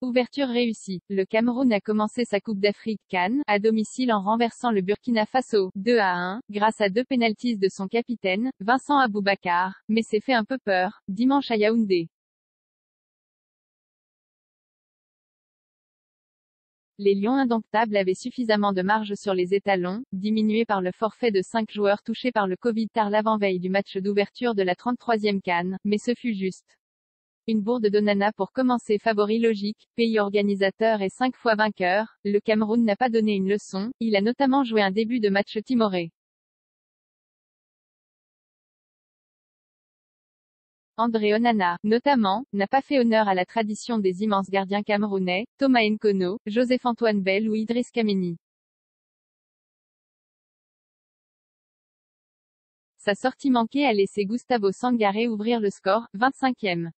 Ouverture réussie. Le Cameroun a commencé sa Coupe d'Afrique Cannes à domicile en renversant le Burkina Faso 2 à 1 grâce à deux pénalties de son capitaine, Vincent Aboubakar, mais c'est fait un peu peur, dimanche à Yaoundé. Les Lions indomptables avaient suffisamment de marge sur les étalons, diminués par le forfait de 5 joueurs touchés par le Covid tard l'avant-veille du match d'ouverture de la 33e Cannes, mais ce fut juste. Une bourde d'Onana pour commencer favori logique, pays organisateur et cinq fois vainqueur, le Cameroun n'a pas donné une leçon, il a notamment joué un début de match timoré. André Onana, notamment, n'a pas fait honneur à la tradition des immenses gardiens camerounais, Thomas Nkono, Joseph-Antoine Bell ou Idriss Kameni. Sa sortie manquée a laissé Gustavo Sangaré ouvrir le score, 25e.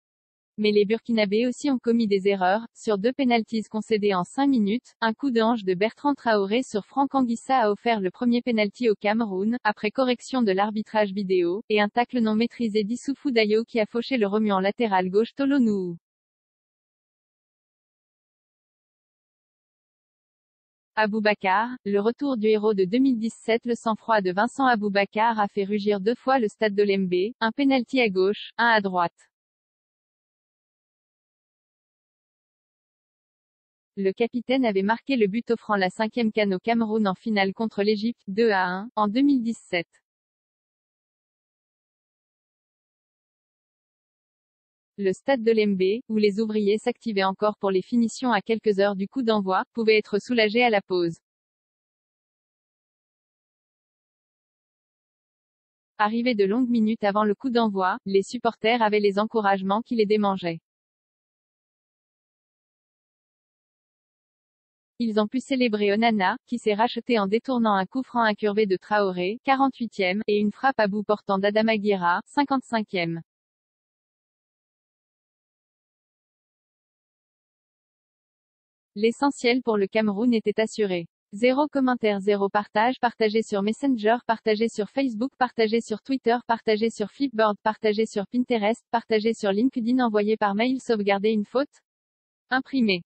Mais les Burkinabés aussi ont commis des erreurs, sur deux pénalties concédés en 5 minutes, un coup d'ange de Bertrand Traoré sur Franck Anguissa a offert le premier pénalty au Cameroun, après correction de l'arbitrage vidéo, et un tacle non maîtrisé d'Issoufou Dayo qui a fauché le remuant latéral gauche Tolonou. Aboubakar, le retour du héros de 2017 Le sang-froid de Vincent Aboubakar a fait rugir deux fois le stade de Lembe, un pénalty à gauche, un à droite. Le capitaine avait marqué le but offrant la cinquième canne au Cameroun en finale contre l'Égypte, 2 à 1, en 2017. Le stade de Lembe, où les ouvriers s'activaient encore pour les finitions à quelques heures du coup d'envoi, pouvait être soulagé à la pause. Arrivés de longues minutes avant le coup d'envoi, les supporters avaient les encouragements qui les démangeaient. Ils ont pu célébrer Onana, qui s'est racheté en détournant un coup franc incurvé de Traoré, 48e, et une frappe à bout portant d'Adamaguira, 55e. L'essentiel pour le Cameroun était assuré. Zéro commentaire, zéro partage, partagé sur Messenger, partagé sur Facebook, partagé sur Twitter, partagé sur Flipboard, partagé sur Pinterest, partagé sur LinkedIn, envoyé par mail, sauvegarder une faute. Imprimé.